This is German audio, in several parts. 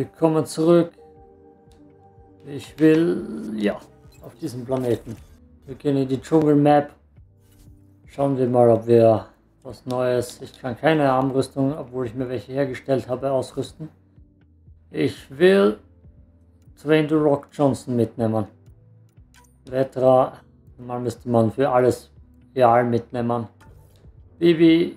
Willkommen zurück. Ich will, ja, auf diesem Planeten. Wir gehen in die Dschungelmap. Schauen wir mal, ob wir was Neues. Ich kann keine Armrüstung, obwohl ich mir welche hergestellt habe, ausrüsten. Ich will Dwayne The Rock Johnson mitnehmen. Vetra, mal müsste man für alles real mitnehmen. Bibi.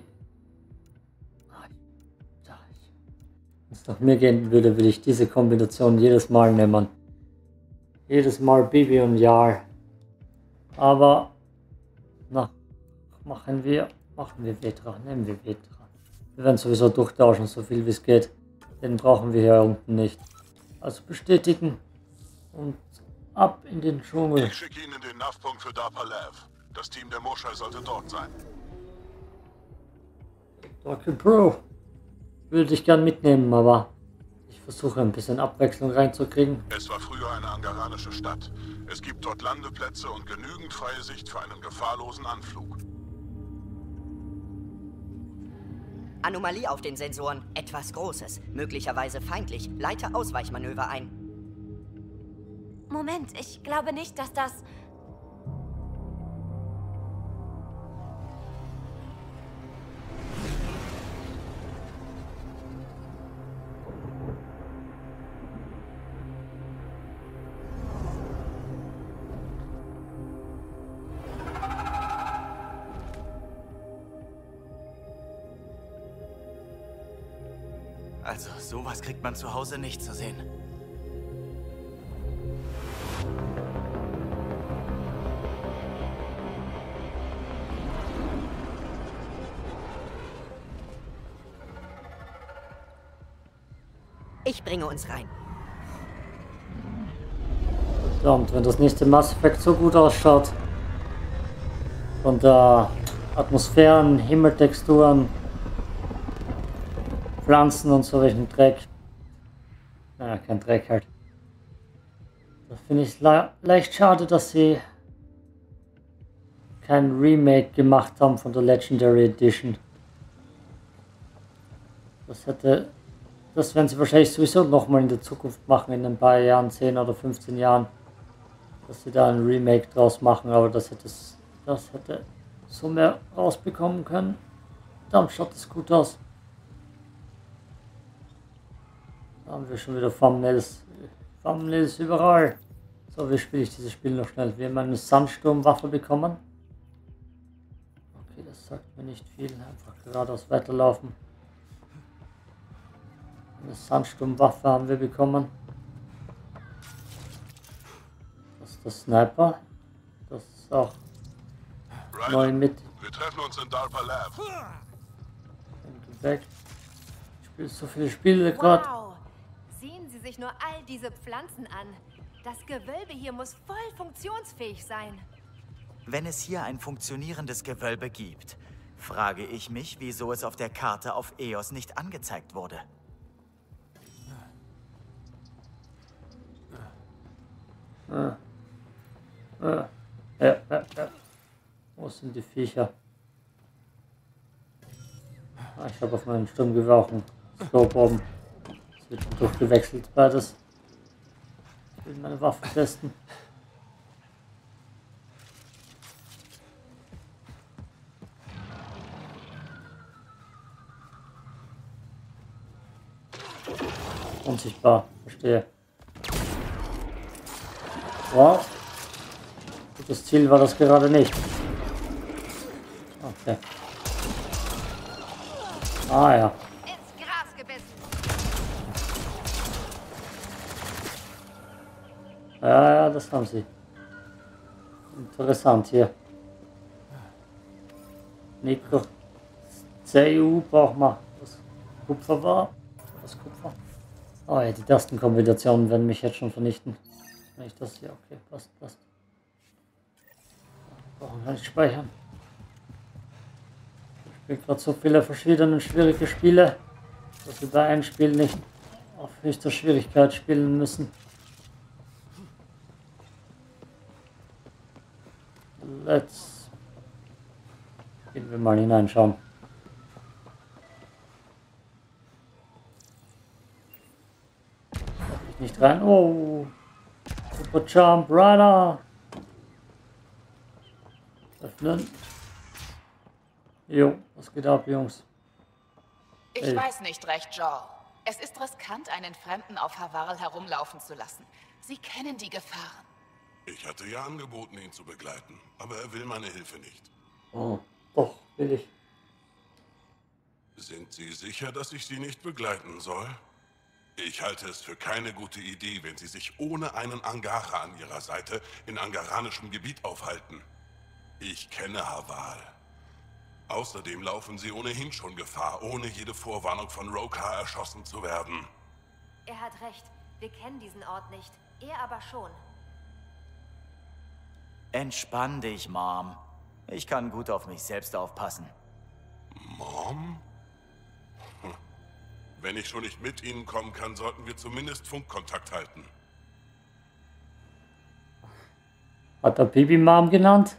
Es nach mir gehen würde, würde ich diese Kombination jedes Mal nehmen. Jedes Mal Bibi und Jahr. Aber, na, machen wir, machen wir Vetra, nehmen wir Vetra. Wir werden sowieso durchtauschen, so viel wie es geht. Den brauchen wir hier unten nicht. Also bestätigen und ab in den Dschungel. Ich schicke Ihnen den NAV-Punkt für Dapalev. Das Team der Moschei sollte dort sein. Dr. Pro. Würde ich gern mitnehmen, aber ich versuche ein bisschen Abwechslung reinzukriegen. Es war früher eine angaranische Stadt. Es gibt dort Landeplätze und genügend freie Sicht für einen gefahrlosen Anflug. Anomalie auf den Sensoren. Etwas Großes. Möglicherweise feindlich. Leite Ausweichmanöver ein. Moment, ich glaube nicht, dass das... man zu Hause nicht zu sehen. Ich bringe uns rein. Verdammt, wenn das nächste Mass Effect so gut ausschaut. Von der Atmosphären, Himmeltexturen, Pflanzen und so welchen Dreck. Naja, kein Dreck halt. Da finde ich le leicht schade, dass sie kein Remake gemacht haben von der Legendary Edition. Das hätte das werden sie wahrscheinlich sowieso nochmal in der Zukunft machen, in ein paar Jahren, 10 oder 15 Jahren. Dass sie da ein Remake draus machen, aber das hätte, das hätte so mehr rausbekommen können. Dann schaut es gut aus. Da haben wir schon wieder Thumbnails. Thumbnails überall. So, wie spiele ich dieses Spiel noch schnell? Wir haben eine Sandsturmwaffe bekommen. Okay, das sagt mir nicht viel. Einfach geradeaus weiterlaufen. Eine Sandsturmwaffe haben wir bekommen. Das ist der Sniper. Das ist auch Ryder, neu mit. wir treffen uns in Darpa Lab. Weg. Ich spiele so viele Spiele gerade. Wow! Sich nur all diese Pflanzen an. Das Gewölbe hier muss voll funktionsfähig sein. Wenn es hier ein funktionierendes Gewölbe gibt, frage ich mich, wieso es auf der Karte auf EOS nicht angezeigt wurde. Ja, ja, ja. Wo sind die Viecher? Ah, ich habe auf meinen Sturmgewehr auch einen Scope oben. Es wird durchgewechselt beides. Ich will meine Waffe testen. Unsichtbar, verstehe. Wow. Das Ziel war das gerade nicht. Okay. Ah ja. Ja, ja, das haben sie. Interessant hier. Nico. CU braucht man. Was Kupfer war. Was Kupfer? Oh ja, die Tastenkombinationen werden mich jetzt schon vernichten. Wenn ich das hier, okay, passt, passt. Brauchen wir nicht speichern. Ich spiele gerade so viele verschiedene schwierige Spiele, dass wir bei einem Spiel nicht auf höchster Schwierigkeit spielen müssen. Let's gehen wir mal hineinschauen. nicht rein. Oh. Super Jump, Rider. Öffnen. Jo, was geht ab, Jungs? Ich Ey. weiß nicht recht, Joel. Es ist riskant, einen Fremden auf Havarl herumlaufen zu lassen. Sie kennen die Gefahren. Ich hatte ja angeboten, ihn zu begleiten, aber er will meine Hilfe nicht. Oh, doch, will ich. Sind Sie sicher, dass ich Sie nicht begleiten soll? Ich halte es für keine gute Idee, wenn Sie sich ohne einen Angara an Ihrer Seite in angaranischem Gebiet aufhalten. Ich kenne Haval. Außerdem laufen Sie ohnehin schon Gefahr, ohne jede Vorwarnung von Rokar erschossen zu werden. Er hat recht. Wir kennen diesen Ort nicht. Er aber schon. Entspann dich, Mom. Ich kann gut auf mich selbst aufpassen. Mom? Hm. Wenn ich schon nicht mit Ihnen kommen kann, sollten wir zumindest Funkkontakt halten. Hat er Baby Mom genannt?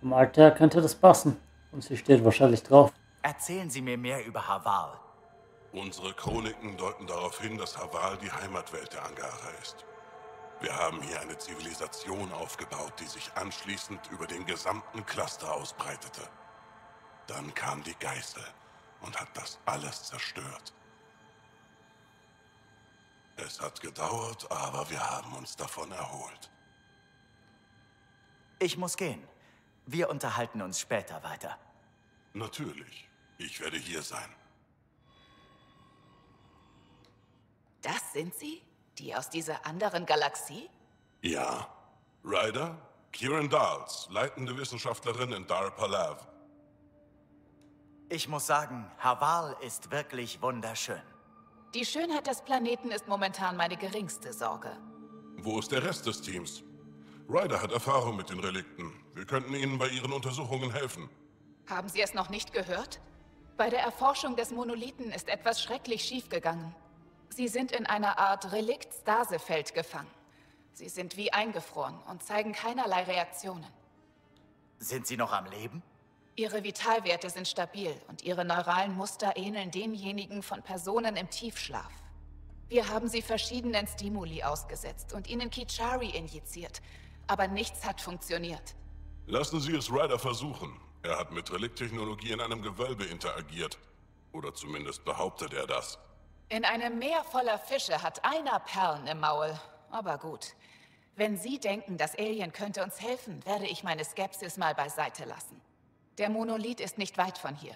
Vom Alter könnte das passen. Und sie steht wahrscheinlich drauf. Erzählen Sie mir mehr über Haval. Unsere Chroniken deuten darauf hin, dass Haval die Heimatwelt der Angara ist. Wir haben hier eine Zivilisation aufgebaut, die sich anschließend über den gesamten Cluster ausbreitete. Dann kam die Geißel und hat das alles zerstört. Es hat gedauert, aber wir haben uns davon erholt. Ich muss gehen. Wir unterhalten uns später weiter. Natürlich, ich werde hier sein. Das sind Sie? Die aus dieser anderen Galaxie? Ja. Ryder, Kieran Dals, leitende Wissenschaftlerin in Dar Palav. Ich muss sagen, Haval ist wirklich wunderschön. Die Schönheit des Planeten ist momentan meine geringste Sorge. Wo ist der Rest des Teams? Ryder hat Erfahrung mit den Relikten. Wir könnten Ihnen bei Ihren Untersuchungen helfen. Haben Sie es noch nicht gehört? Bei der Erforschung des Monolithen ist etwas schrecklich schiefgegangen. Sie sind in einer Art Relikt-Stasefeld gefangen. Sie sind wie eingefroren und zeigen keinerlei Reaktionen. Sind Sie noch am Leben? Ihre Vitalwerte sind stabil und ihre neuralen Muster ähneln denjenigen von Personen im Tiefschlaf. Wir haben sie verschiedenen Stimuli ausgesetzt und ihnen Kichari injiziert, aber nichts hat funktioniert. Lassen Sie es Ryder versuchen. Er hat mit Relikttechnologie in einem Gewölbe interagiert. Oder zumindest behauptet er das. In einem Meer voller Fische hat einer Perlen im Maul. Aber gut. Wenn Sie denken, das Alien könnte uns helfen, werde ich meine Skepsis mal beiseite lassen. Der Monolith ist nicht weit von hier.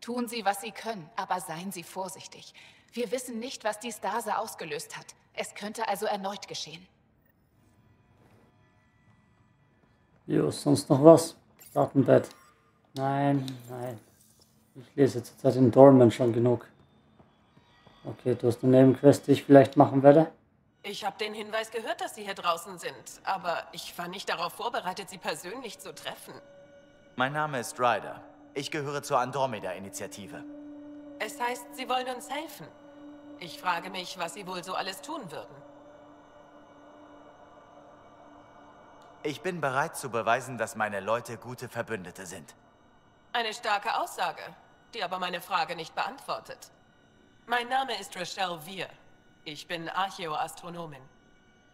Tun Sie, was Sie können, aber seien Sie vorsichtig. Wir wissen nicht, was die Stase ausgelöst hat. Es könnte also erneut geschehen. Jo, sonst noch was? Datenbett. Nein, nein. Ich lese zurzeit in Dorman schon genug. Okay, du hast eine Nebenquest, die ich vielleicht machen werde. Ich habe den Hinweis gehört, dass Sie hier draußen sind, aber ich war nicht darauf vorbereitet, Sie persönlich zu treffen. Mein Name ist Ryder. Ich gehöre zur Andromeda-Initiative. Es heißt, Sie wollen uns helfen. Ich frage mich, was Sie wohl so alles tun würden. Ich bin bereit zu beweisen, dass meine Leute gute Verbündete sind. Eine starke Aussage, die aber meine Frage nicht beantwortet. Mein Name ist Rochelle Weir. Ich bin Archäoastronomin.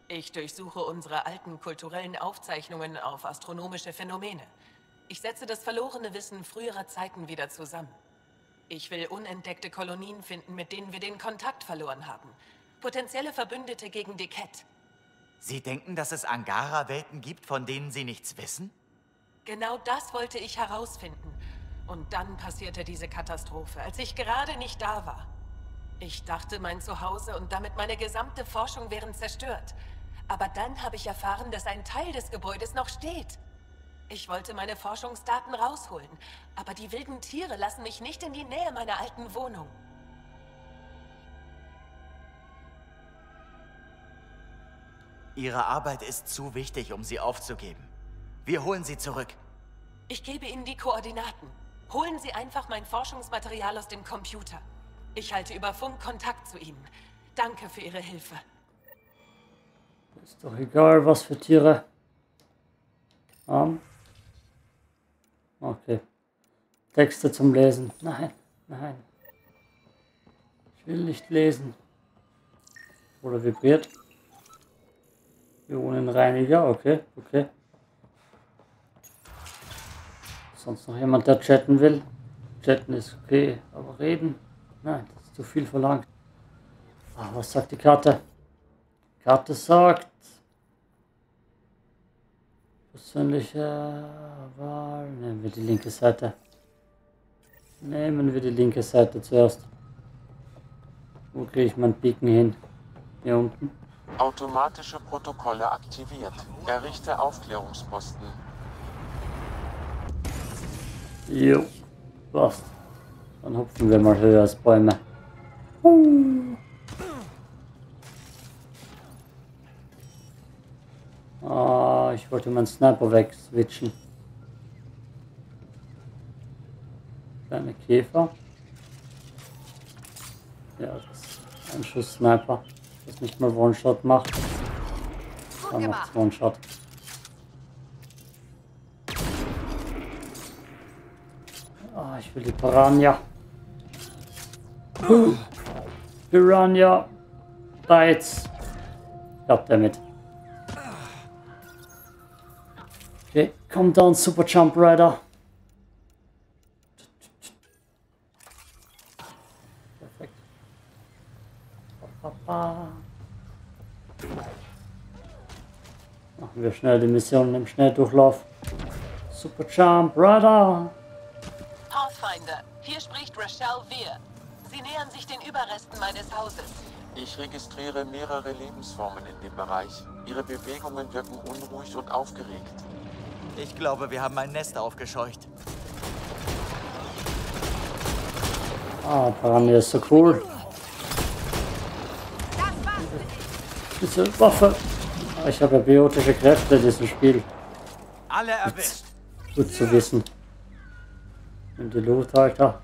Ich durchsuche unsere alten kulturellen Aufzeichnungen auf astronomische Phänomene. Ich setze das verlorene Wissen früherer Zeiten wieder zusammen. Ich will unentdeckte Kolonien finden, mit denen wir den Kontakt verloren haben. Potenzielle Verbündete gegen Deket. Sie denken, dass es Angara-Welten gibt, von denen Sie nichts wissen? Genau das wollte ich herausfinden. Und dann passierte diese Katastrophe, als ich gerade nicht da war. Ich dachte, mein Zuhause und damit meine gesamte Forschung wären zerstört. Aber dann habe ich erfahren, dass ein Teil des Gebäudes noch steht. Ich wollte meine Forschungsdaten rausholen, aber die wilden Tiere lassen mich nicht in die Nähe meiner alten Wohnung. Ihre Arbeit ist zu wichtig, um sie aufzugeben. Wir holen sie zurück. Ich gebe Ihnen die Koordinaten. Holen Sie einfach mein Forschungsmaterial aus dem Computer. Ich halte über Funk Kontakt zu Ihnen. Danke für Ihre Hilfe. Ist doch egal, was für Tiere. haben. Okay. Texte zum Lesen. Nein, nein. Ich will nicht lesen. Oder vibriert. Ionenreiniger, okay, okay. Sonst noch jemand, der chatten will? Chatten ist okay, aber reden? Nein, das ist zu viel verlangt. Ah, was sagt die Karte? Die Karte sagt... Persönliche Wahl. Nehmen wir die linke Seite. Nehmen wir die linke Seite zuerst. Wo kriege ich mein Piken hin? Hier unten. Automatische Protokolle aktiviert. Errichte Aufklärungsposten. Jo, passt. Dann hupfen wir mal höher als Bäume. Uh. Ah, ich wollte meinen Sniper wegswitchen. Kleine Käfer. Ja, das ist ein Schuss Sniper, das nicht mal One-Shot macht. Dann macht One-Shot. Ah, ich will die Piranha. Huh. Piranha. Bites. Damit. Okay, come down, Super Jump Rider. Perfekt. Machen wir schnell die Mission im Schnelldurchlauf. Super Jump Rider. Pathfinder, hier spricht Rochelle Weir. Sie nähern sich den Überresten meines Hauses. Ich registriere mehrere Lebensformen in dem Bereich. Ihre Bewegungen wirken unruhig und aufgeregt. Ich glaube, wir haben ein Nest aufgescheucht. Ah, Piranha ist so cool. Diese Waffe. Ah, Ich habe ja biotische Kräfte in diesem Spiel. Alle erwischt. Gut zu wissen. In die Loot, Alter.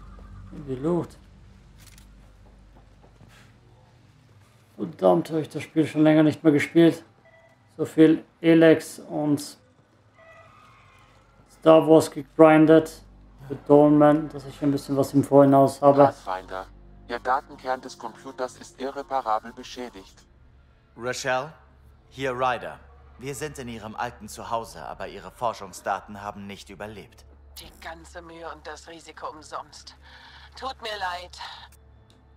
In die Loot. Verdammt, habe ich das Spiel schon länger nicht mehr gespielt. So viel Elex und Star Wars gegrindet. Für Dolman, dass ich ein bisschen was im Vorhinaus habe. Pathfinder. Ihr Datenkern des Computers ist irreparabel beschädigt. Rochelle, hier Ryder. Wir sind in ihrem alten Zuhause, aber ihre Forschungsdaten haben nicht überlebt. Die ganze Mühe und das Risiko umsonst. Tut mir leid.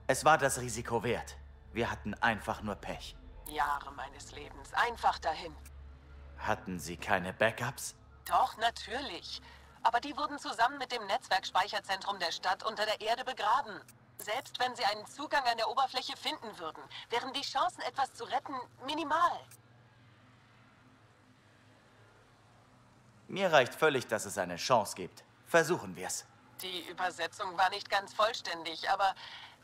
Es war das Risiko wert. Wir hatten einfach nur Pech. Jahre meines Lebens. Einfach dahin. Hatten Sie keine Backups? Doch, natürlich. Aber die wurden zusammen mit dem Netzwerkspeicherzentrum der Stadt unter der Erde begraben. Selbst wenn sie einen Zugang an der Oberfläche finden würden, wären die Chancen, etwas zu retten, minimal. Mir reicht völlig, dass es eine Chance gibt. Versuchen wir's. Die Übersetzung war nicht ganz vollständig, aber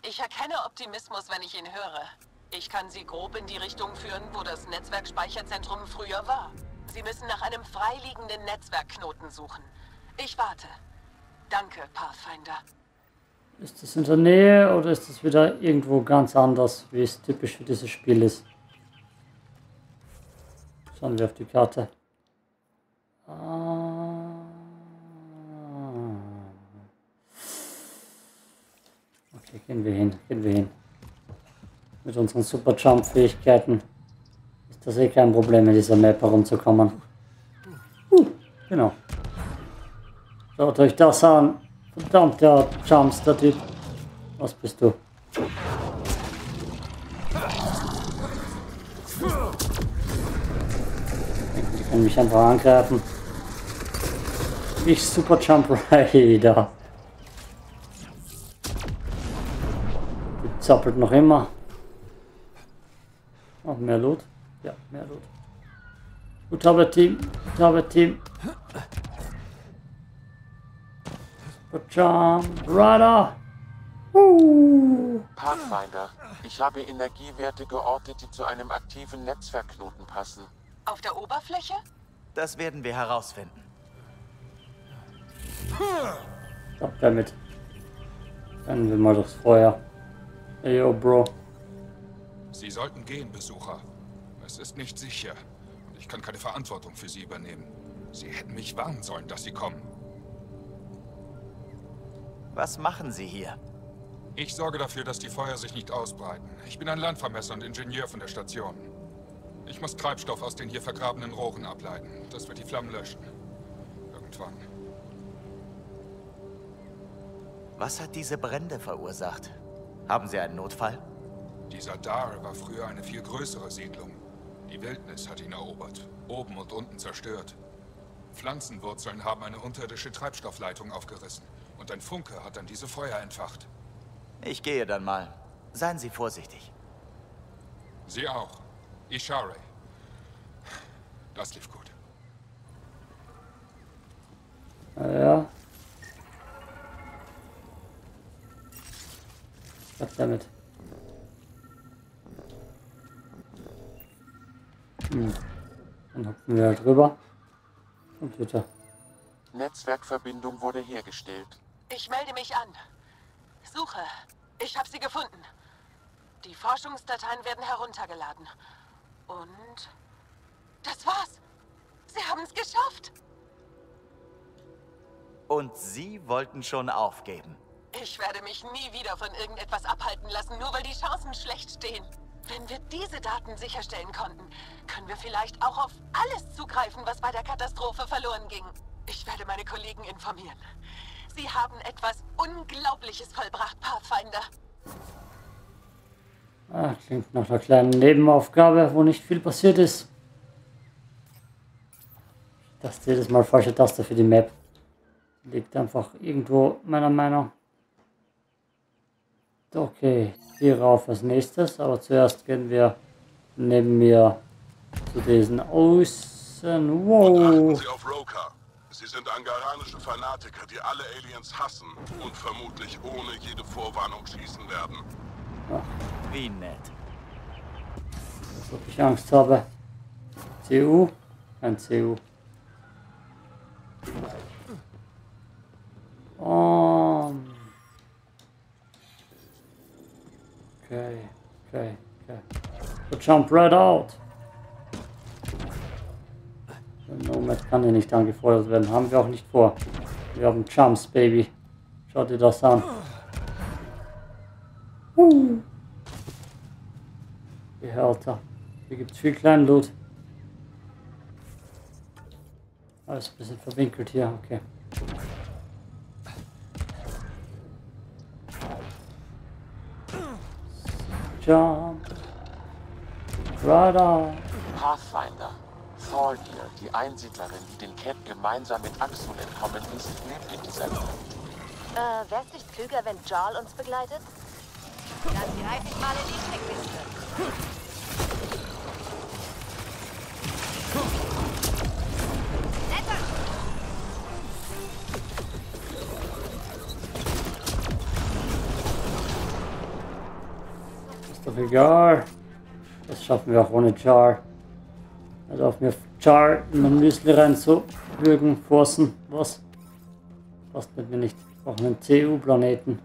ich erkenne Optimismus, wenn ich ihn höre. Ich kann Sie grob in die Richtung führen, wo das Netzwerkspeicherzentrum früher war. Sie müssen nach einem freiliegenden Netzwerkknoten suchen. Ich warte. Danke, Pathfinder. Ist das in der Nähe oder ist das wieder irgendwo ganz anders, wie es typisch für dieses Spiel ist? Schauen wir auf die Karte. Ah. Gehen wir hin, gehen wir hin. Mit unseren Super Jump Fähigkeiten ist das eh kein Problem, in dieser Map herumzukommen. Uh, genau. Schaut euch das an. Verdammt, der Jumps, der Typ. Was bist du? Die können mich einfach angreifen. Ich Super Jump Rider. Zappelt noch immer. Noch mehr Loot. Ja, mehr Loot. Gut, habe Team. Gut, habe Team. Super Jump Rider. Uh. Pathfinder. Ich habe Energiewerte geortet, die zu einem aktiven Netzwerkknoten passen. Auf der Oberfläche? Das werden wir herausfinden. Ab damit. Rennen wir mal durchs Feuer. Ey, yo, Bro. Sie sollten gehen, Besucher. Es ist nicht sicher. Und ich kann keine Verantwortung für Sie übernehmen. Sie hätten mich warnen sollen, dass Sie kommen. Was machen Sie hier? Ich sorge dafür, dass die Feuer sich nicht ausbreiten. Ich bin ein Landvermesser und Ingenieur von der Station. Ich muss Treibstoff aus den hier vergrabenen Rohren ableiten. Das wird die Flammen löschen. Irgendwann. Was hat diese Brände verursacht? Haben Sie einen Notfall? Dieser Dar war früher eine viel größere Siedlung. Die Wildnis hat ihn erobert, oben und unten zerstört. Pflanzenwurzeln haben eine unterirdische Treibstoffleitung aufgerissen und ein Funke hat dann diese Feuer entfacht. Ich gehe dann mal. Seien Sie vorsichtig. Sie auch. Ishare. Das lief gut. Ja. Was damit? Hm. Dann hopfen wir halt rüber. Computer. Netzwerkverbindung wurde hergestellt. Ich melde mich an. Suche. Ich habe sie gefunden. Die Forschungsdateien werden heruntergeladen. Und das war's. Sie haben es geschafft. Und Sie wollten schon aufgeben. Ich werde mich nie wieder von irgendetwas abhalten lassen, nur weil die Chancen schlecht stehen. Wenn wir diese Daten sicherstellen konnten, können wir vielleicht auch auf alles zugreifen, was bei der Katastrophe verloren ging. Ich werde meine Kollegen informieren. Sie haben etwas Unglaubliches vollbracht, Pathfinder. Ah, klingt nach einer kleinen Nebenaufgabe, wo nicht viel passiert ist. Das jedes Mal falsche Taste für die Map. Liegt einfach irgendwo meiner Meinung. Okay, hier rauf als nächstes, aber zuerst gehen wir neben mir zu diesen Außen. Wow. achten Sie auf Roka. Sie sind angaranische Fanatiker, die alle Aliens hassen und vermutlich ohne jede Vorwarnung schießen werden. Wie nett. Ob ich Angst habe. CU? Kein CU. Um. Okay, okay, okay. So jump right out. Der Nomad kann hier nicht angefeuert werden. Haben wir auch nicht vor. Wir haben Jumps, Baby. Schau dir das an. Uh. Behälter. Hier gibt es viel kleinen Loot. Alles ein bisschen verwinkelt hier, okay. Jump. Radar. Pathfinder. Thor hier, die Einsiedlerin, die den Cat gemeinsam mit Axel entkommen ist, lebt in dieser Welt. Äh, wär's nicht klüger, wenn Jarl uns begleitet? Dann greif ich mal in die Trickkiste. Doch egal. Das schaffen wir auch ohne Char. Also auf mir Char in mein Müsli reinzuwürgen, forcen. Was? Passt mit mir nicht. Ich brauche einen CU-Planeten.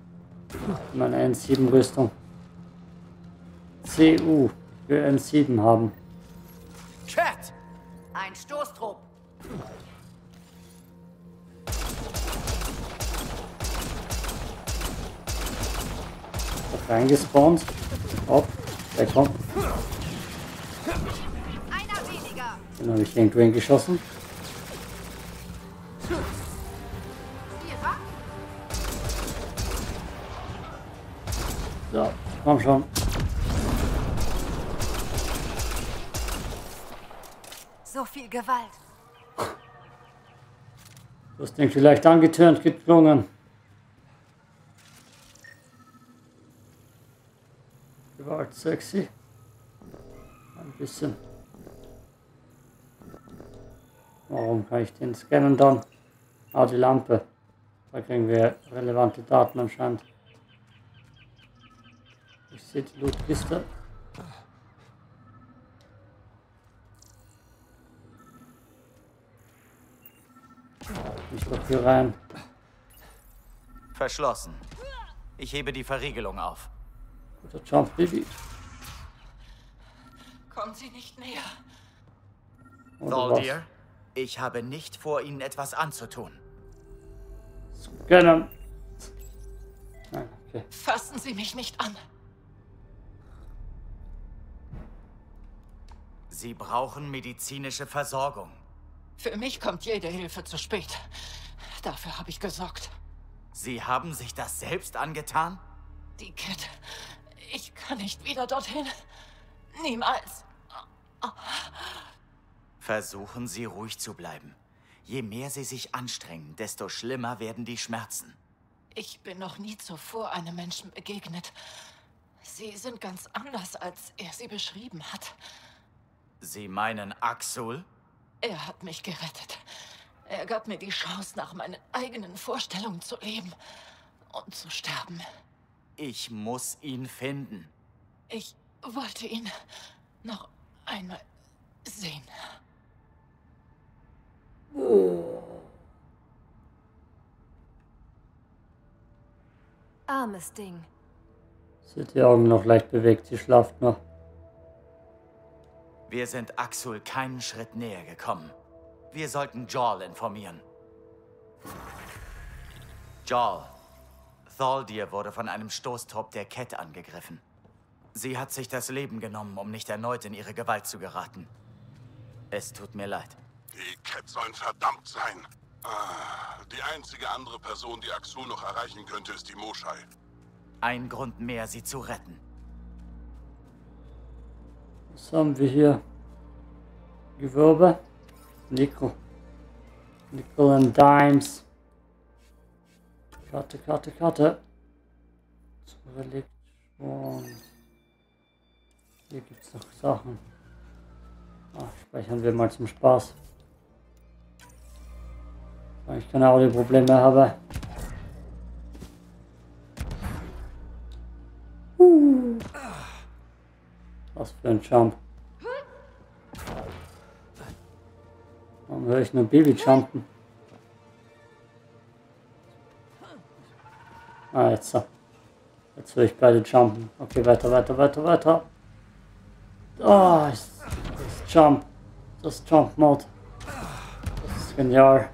Meine N7-Rüstung. CU. Will N7 haben. Cat! Ein Stoßtrupp. Reingespawnt. Hopp. Der kommt. Einer weniger! Den habe ich irgendwo hingeschossen. Vierer? So, komm schon. So viel Gewalt. Du hast den vielleicht angetürnt, geklungen. Gewalt sexy. Ein bisschen. Warum kann ich den scannen dann? Ah, die Lampe. Da kriegen wir relevante Daten anscheinend. Ich sehe die Lootkiste. Ich doch hier rein. Verschlossen. Ich hebe die Verriegelung auf. Guter Jump, Baby. Kommen Sie nicht näher. Thaldir, ich habe nicht vor, Ihnen etwas anzutun. Scannen. Nein, okay. Fassen Sie mich nicht an. Sie brauchen medizinische Versorgung. Für mich kommt jede Hilfe zu spät. Dafür habe ich gesorgt. Sie haben sich das selbst angetan? Die Kette. Ich kann nicht wieder dorthin. Niemals. Versuchen Sie ruhig zu bleiben. Je mehr Sie sich anstrengen, desto schlimmer werden die Schmerzen. Ich bin noch nie zuvor einem Menschen begegnet. Sie sind ganz anders, als er sie beschrieben hat. Sie meinen Axel? Er hat mich gerettet. Er gab mir die Chance, nach meinen eigenen Vorstellungen zu leben und zu sterben. Ich muss ihn finden. Ich wollte ihn noch einmal sehen. Armes Ding. Sie hat die Augen noch leicht bewegt, sie schlaft noch. Wir sind Axel keinen Schritt näher gekommen. Wir sollten Jarl informieren. Jarl, Thaldir wurde von einem Stoßtrupp der Kett angegriffen. Sie hat sich das Leben genommen, um nicht erneut in ihre Gewalt zu geraten. Es tut mir leid. Die Cat sollen verdammt sein. Ah, die einzige andere Person, die Axul noch erreichen könnte, ist die Moschei. Ein Grund mehr, sie zu retten. Was haben wir hier? Gewölbe. Nickel. Nickel and Dimes. Karte, Karte, Karte. Zum Reliktschwung. Hier gibt es noch Sachen. Ach, speichern wir mal zum Spaß. Weil ich keine Audioprobleme habe. Was für ein Jump. Warum höre ich nur Baby jumpen? Ah, jetzt so. Jetzt höre ich beide jumpen. Okay, weiter, weiter, weiter, weiter. Oh, das Jump. Das Jump Mode. Das ist genial.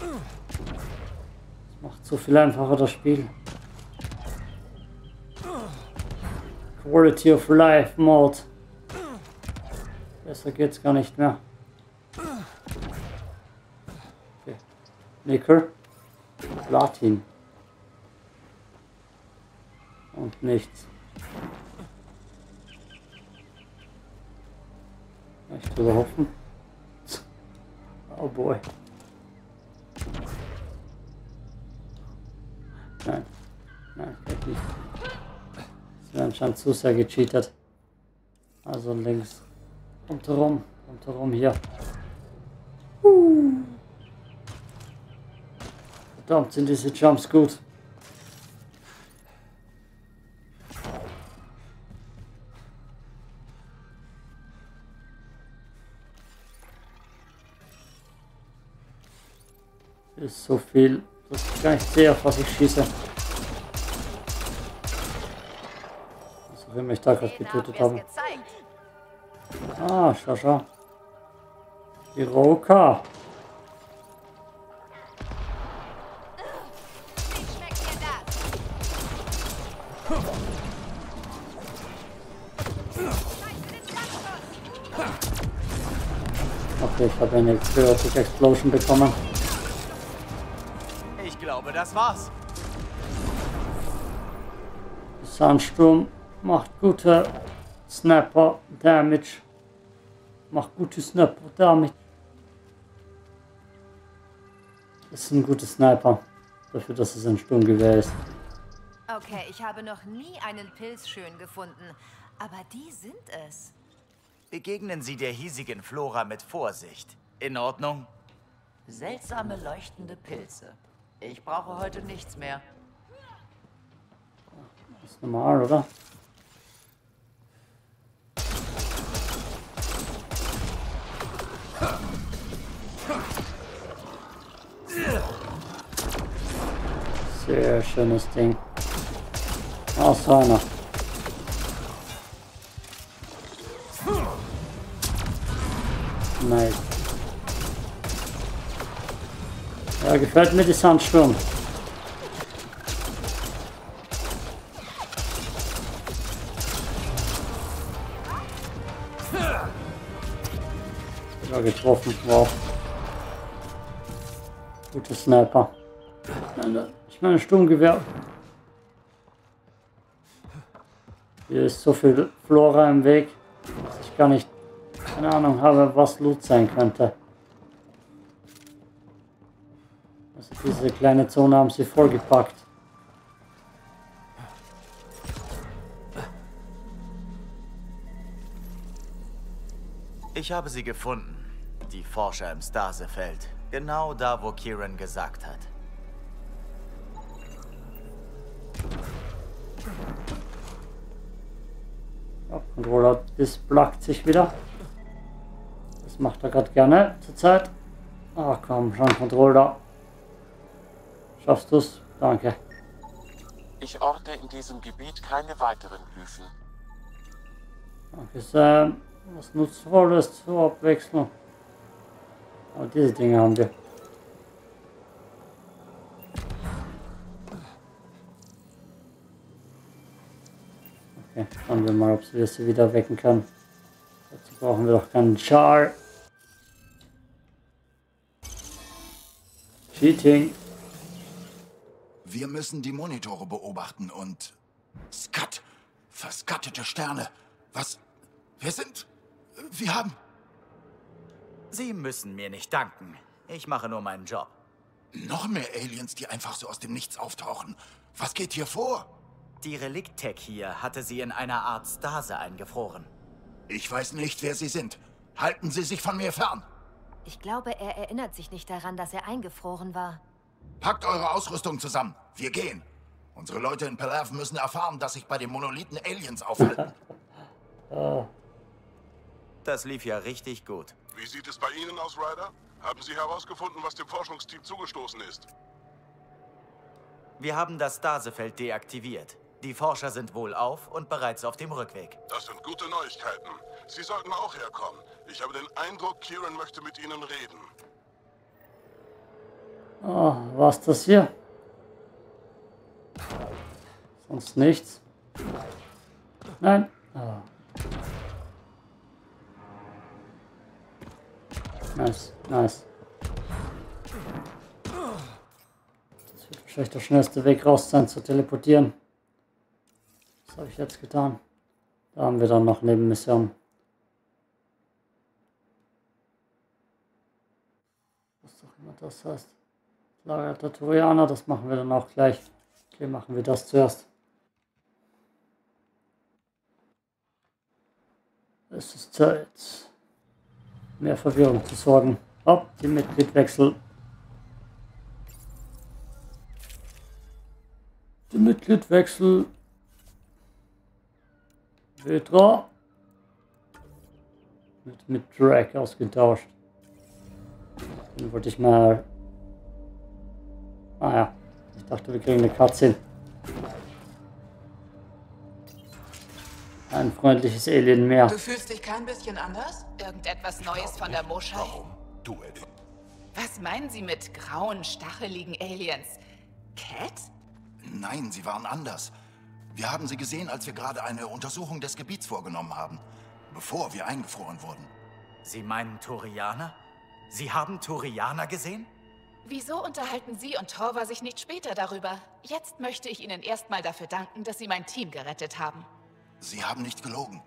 Das macht so viel einfacher das Spiel. Quality of Life Mode. Besser geht's gar nicht mehr. Okay. Nickel. Platin. Und nichts. Ich drüber hoffen. Oh boy. Nein. Nein, geht nicht. Sie haben anscheinend zu sehr gecheatet. Also links. Kommt herum. Kommt herum hier. Verdammt, sind diese Jumps gut. Ist so viel, dass ich gar nicht sehe, auf was ich schieße. Was auch immer ich da gerade getötet habe. Ah, schau, schau. Die Roka. Okay, ich habe eine Chaotic Explosion bekommen. Glaube, das war's. Sandsturm macht gute Snapper Damage. Macht gute Snapper Damage. Das ist ein guter Sniper. Dafür, dass es ein Sturmgewehr ist. Okay, ich habe noch nie einen Pilz schön gefunden. Aber die sind es. Begegnen Sie der hiesigen Flora mit Vorsicht. In Ordnung? Seltsame leuchtende Pilze. Ich brauche heute nichts mehr. Das ist normal, oder? Sehr schönes Ding. Ach, so einer. Nice. Ja, gefällt mir die Sandsturm. Ja, getroffen. Wow. Gute Sniper. Ich meine Sturmgewehr. Hier ist so viel Flora im Weg, dass ich gar nicht keine Ahnung habe, was Loot sein könnte. Diese kleine Zone haben sie vollgepackt. Ich habe sie gefunden. Die Forscher im Stasefeld. Genau da, wo Kieran gesagt hat. Ja, Controller displackt sich wieder. Das macht er gerade gerne zurzeit. Ach komm, schon Controller. Schaffst du's? Danke. Ich orte in diesem Gebiet keine weiteren Glyphen. Danke sehr. Was Nutzvolles zur Abwechslung. Aber diese Dinge haben wir. Okay, schauen wir mal, ob wir sie wieder wecken können. Dazu brauchen wir doch keinen Char. Cheating. Wir müssen die Monitore beobachten und... Skat! Verskattete Sterne! Was? Wir sind... Wir haben... Sie müssen mir nicht danken. Ich mache nur meinen Job. Noch mehr Aliens, die einfach so aus dem Nichts auftauchen. Was geht hier vor? Die Relikt-Tech hier hatte sie in einer Art Stase eingefroren. Ich weiß nicht, wer Sie sind. Halten Sie sich von mir fern. Ich glaube, er erinnert sich nicht daran, dass er eingefroren war. Packt eure Ausrüstung zusammen. Wir gehen. Unsere Leute in Palav müssen erfahren, dass sich bei den Monolithen Aliens aufhalten. Das lief ja richtig gut. Wie sieht es bei Ihnen aus, Ryder? Haben Sie herausgefunden, was dem Forschungsteam zugestoßen ist? Wir haben das Stasefeld deaktiviert. Die Forscher sind wohlauf und bereits auf dem Rückweg. Das sind gute Neuigkeiten. Sie sollten auch herkommen. Ich habe den Eindruck, Kieran möchte mit Ihnen reden. Oh, was das hier? Sonst nichts. Nein. Oh. Nice, nice. Das wird wahrscheinlich der schnellste Weg raus sein, zu teleportieren. Was habe ich jetzt getan? Da haben wir dann noch Nebenmission. Was auch immer das heißt. Lager der Turianer, das machen wir dann auch gleich. Okay, machen wir das zuerst. Es ist Zeit, mehr Verwirrung zu sorgen. Hopp, die Mitgliedwechsel. Die Mitgliedwechsel. Petra. Mit, mit Drag ausgetauscht. Den wollte ich mal Ah ja, ich dachte, wir kriegen eine Cutscene. Ein freundliches Alien mehr. Du fühlst dich kein bisschen anders? Irgendetwas Neues von der Moschei? Warum? Du. Was meinen Sie mit grauen, stacheligen Aliens? Cat? Nein, sie waren anders. Wir haben sie gesehen, als wir gerade eine Untersuchung des Gebiets vorgenommen haben. Bevor wir eingefroren wurden. Sie meinen Turianer? Sie haben Turianer gesehen? Wieso unterhalten Sie und Torva sich nicht später darüber? Jetzt möchte ich Ihnen erstmal dafür danken, dass Sie mein Team gerettet haben. Sie haben nicht gelogen.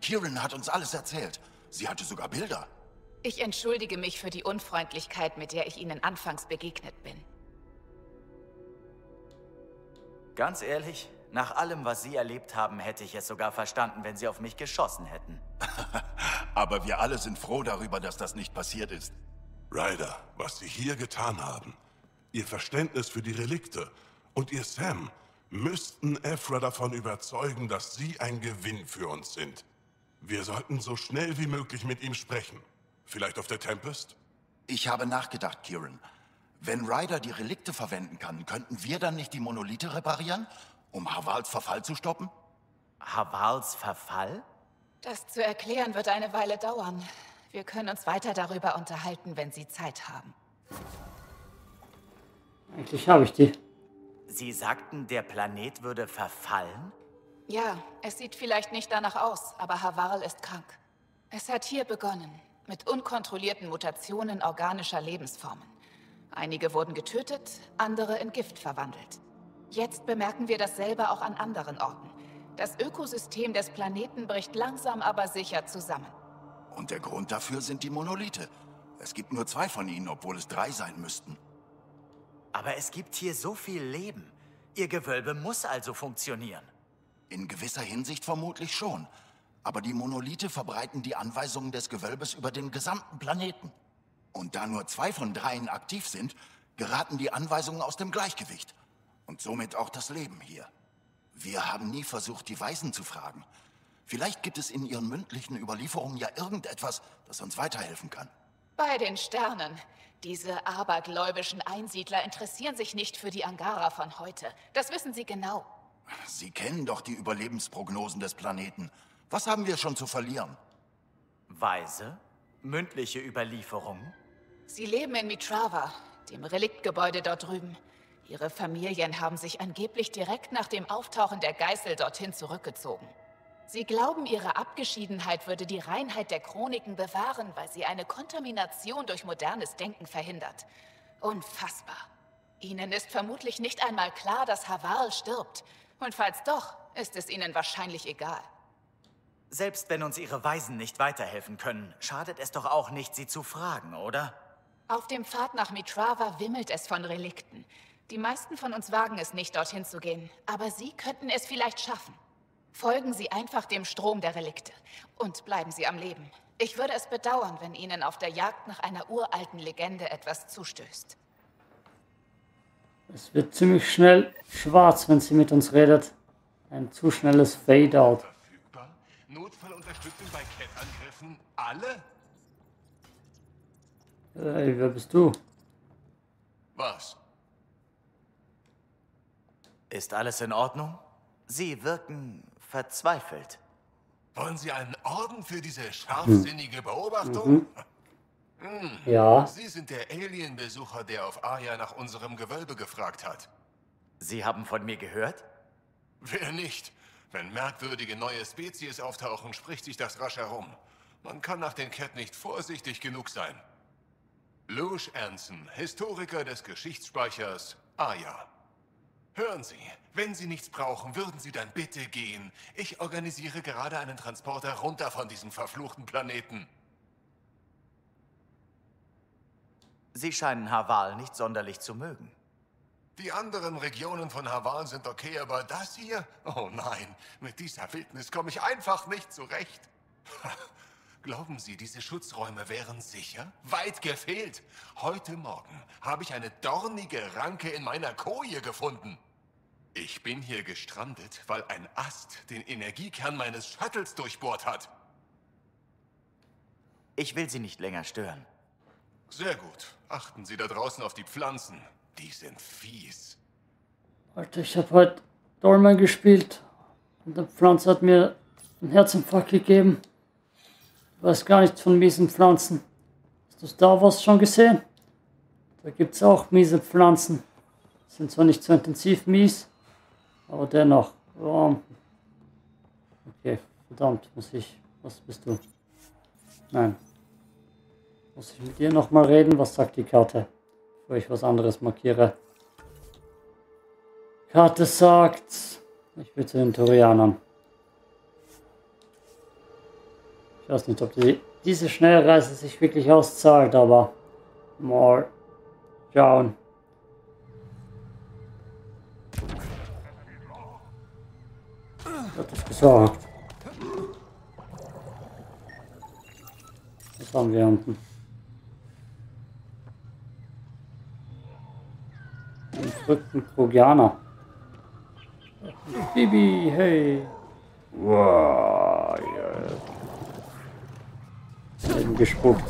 Kieran hat uns alles erzählt. Sie hatte sogar Bilder. Ich entschuldige mich für die Unfreundlichkeit, mit der ich Ihnen anfangs begegnet bin. Ganz ehrlich, nach allem, was Sie erlebt haben, hätte ich es sogar verstanden, wenn Sie auf mich geschossen hätten. Aber wir alle sind froh darüber, dass das nicht passiert ist. Ryder, was Sie hier getan haben, Ihr Verständnis für die Relikte und Ihr Sam müssten Ephra davon überzeugen, dass Sie ein Gewinn für uns sind. Wir sollten so schnell wie möglich mit ihm sprechen. Vielleicht auf der Tempest? Ich habe nachgedacht, Kieran. Wenn Ryder die Relikte verwenden kann, könnten wir dann nicht die Monolithe reparieren, um Havals Verfall zu stoppen? Havals Verfall? Das zu erklären wird eine Weile dauern. Wir können uns weiter darüber unterhalten, wenn Sie Zeit haben. Eigentlich habe ich die. Sie sagten, der Planet würde verfallen? Ja, es sieht vielleicht nicht danach aus, aber Havarl ist krank. Es hat hier begonnen, mit unkontrollierten Mutationen organischer Lebensformen. Einige wurden getötet, andere in Gift verwandelt. Jetzt bemerken wir dasselbe auch an anderen Orten. Das Ökosystem des Planeten bricht langsam aber sicher zusammen. Und der Grund dafür sind die Monolithe. Es gibt nur zwei von ihnen, obwohl es drei sein müssten. Aber es gibt hier so viel Leben. Ihr Gewölbe muss also funktionieren. In gewisser Hinsicht vermutlich schon. Aber die Monolithe verbreiten die Anweisungen des Gewölbes über den gesamten Planeten. Und da nur zwei von dreien aktiv sind, geraten die Anweisungen aus dem Gleichgewicht. Und somit auch das Leben hier. Wir haben nie versucht, die Weisen zu fragen. Vielleicht gibt es in ihren mündlichen Überlieferungen ja irgendetwas, das uns weiterhelfen kann. Bei den Sternen. Diese abergläubischen Einsiedler interessieren sich nicht für die Angara von heute. Das wissen sie genau. Sie kennen doch die Überlebensprognosen des Planeten. Was haben wir schon zu verlieren? Weise? Mündliche Überlieferungen? Sie leben in Mitrava, dem Reliktgebäude dort drüben. Ihre Familien haben sich angeblich direkt nach dem Auftauchen der Geißel dorthin zurückgezogen. Sie glauben, ihre Abgeschiedenheit würde die Reinheit der Chroniken bewahren, weil sie eine Kontamination durch modernes Denken verhindert. Unfassbar. Ihnen ist vermutlich nicht einmal klar, dass Haval stirbt. Und falls doch, ist es ihnen wahrscheinlich egal. Selbst wenn uns ihre Weisen nicht weiterhelfen können, schadet es doch auch nicht, sie zu fragen, oder? Auf dem Pfad nach Mitrava wimmelt es von Relikten. Die meisten von uns wagen es nicht, dorthin zu gehen. Aber Sie könnten es vielleicht schaffen. Folgen Sie einfach dem Strom der Relikte und bleiben Sie am Leben. Ich würde es bedauern, wenn Ihnen auf der Jagd nach einer uralten Legende etwas zustößt. Es wird ziemlich schnell schwarz, wenn sie mit uns redet. Ein zu schnelles Fade-Out. Verfügbar? Notfallunterstützung bei Cat-Angriffen? Alle? Hey, wer bist du? Was? Ist alles in Ordnung? Sie wirken verzweifelt. Wollen Sie einen Orden für diese scharfsinnige Beobachtung? Mhm. Hm. Ja. Sie sind der Alien-Besucher, der auf Aya nach unserem Gewölbe gefragt hat. Sie haben von mir gehört? Wer nicht? Wenn merkwürdige neue Spezies auftauchen, spricht sich das rasch herum. Man kann nach den Cat nicht vorsichtig genug sein. Lush Anson, Historiker des Geschichtsspeichers Aya. Hören Sie, wenn Sie nichts brauchen, würden Sie dann bitte gehen. Ich organisiere gerade einen Transporter runter von diesem verfluchten Planeten. Sie scheinen Haval nicht sonderlich zu mögen. Die anderen Regionen von Haval sind okay, aber das hier? Oh nein, mit dieser Wildnis komme ich einfach nicht zurecht. Glauben Sie, diese Schutzräume wären sicher? Weit gefehlt. Heute Morgen habe ich eine dornige Ranke in meiner Koje gefunden. Ich bin hier gestrandet, weil ein Ast den Energiekern meines Shuttles durchbohrt hat. Ich will Sie nicht länger stören. Sehr gut. Achten Sie da draußen auf die Pflanzen. Die sind fies. Alter, ich habe heute Dolmen gespielt und der Pflanze hat mir einen Herzinfarkt gegeben. Ich weiß gar nichts von miesen Pflanzen. Hast du Star Wars schon gesehen? Da gibt es auch miese Pflanzen. Sind zwar nicht so intensiv mies, aber dennoch. Okay, verdammt, muss ich. Was bist du? Nein. Muss ich mit dir nochmal reden? Was sagt die Karte? Bevor ich was anderes markiere. Karte sagt, ich will zu den Torianern. Ich weiß nicht, ob die, diese Schnellreise sich wirklich auszahlt, aber mal schauen. Hat es gesagt. Was haben wir unten? Einen verrückten Krogianer. Bibi, hey. Wow, yeah. Eben gespuckt.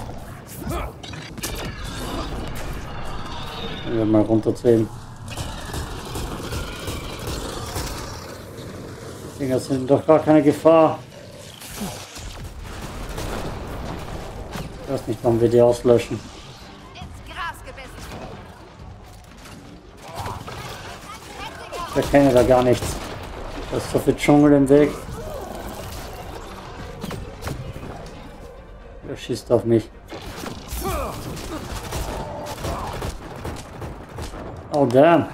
Wir mal runterzählen. Die Dinger sind doch gar keine Gefahr. Ich weiß nicht, wann wir die auslöschen. Ich erkenne da gar nichts. Da ist so viel Dschungel im Weg. Schießt auf mich. Oh damn.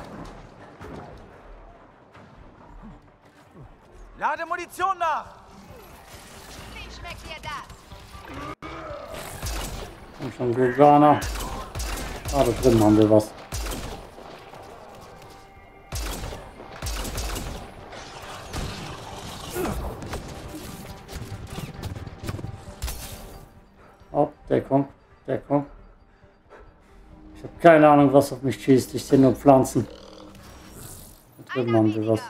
Lade Munition nach! Wie schmeckt dir das? Komm schon, Gurgana. Ah, da drüben haben wir was. Deckung, Deckung. Ich habe keine Ahnung, was auf mich schießt. Ich sehe nur Pflanzen. Da drüben haben wir was.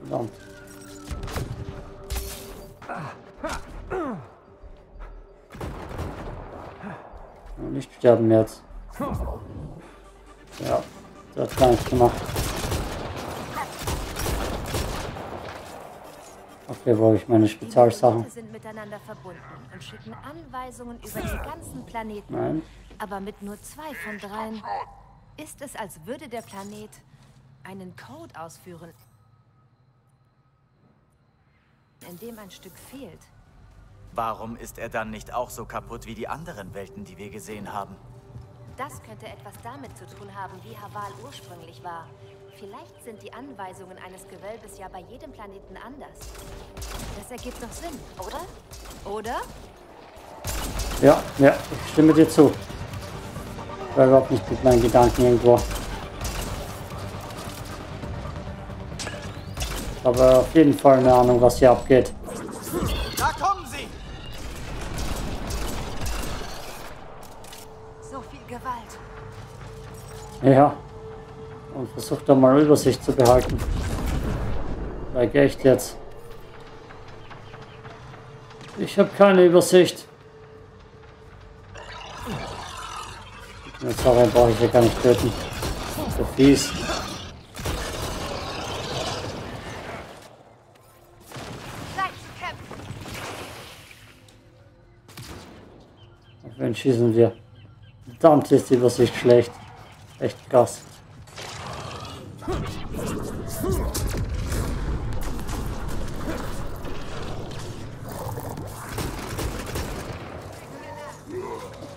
Verdammt. Nicht sterben jetzt. Ja, der hat gar nichts gemacht. Okay, wo habe ich meine Spezialsachen? Monolithe sind miteinander verbunden und schicken Anweisungen über den ganzen Planeten. Nein. Aber mit nur zwei von dreien ist es, als würde der Planet einen Code ausführen, in dem ein Stück fehlt. Warum ist er dann nicht auch so kaputt wie die anderen Welten, die wir gesehen haben? Das könnte etwas damit zu tun haben, wie Haval ursprünglich war. Vielleicht sind die Anweisungen eines Gewölbes ja bei jedem Planeten anders. Das ergibt doch Sinn, oder? Oder? Ja, ja, ich stimme dir zu. Ich war überhaupt nicht mit meinen Gedanken irgendwo. Aber auf jeden Fall eine Ahnung, was hier abgeht. Da kommen sie! So viel Gewalt. Ja. Und versucht da mal Übersicht zu behalten. Like echt jetzt. Ich habe keine Übersicht. Jetzt aber brauche ich ja gar nicht töten. So fies. Auf wen schießen wir? Verdammt ist die Übersicht schlecht. Echt krass.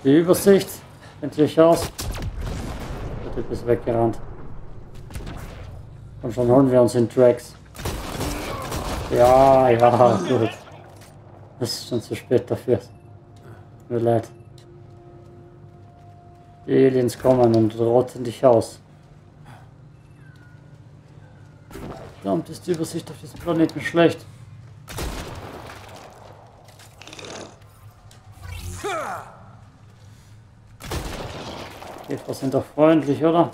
Die Übersicht. Endlich aus. Der Typ ist weggerannt. Und schon holen wir uns den Tracks. Ja, ja, gut. Das ist schon zu spät dafür. Mir leid. Die Aliens kommen und rotten dich aus. Verdammt, ist die Übersicht auf diesem Planeten schlecht. Käfer sind doch freundlich, oder?